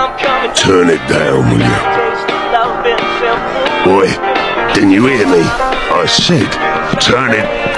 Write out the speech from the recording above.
Turn it down, will you? Boy, didn't you hear me? I said, turn it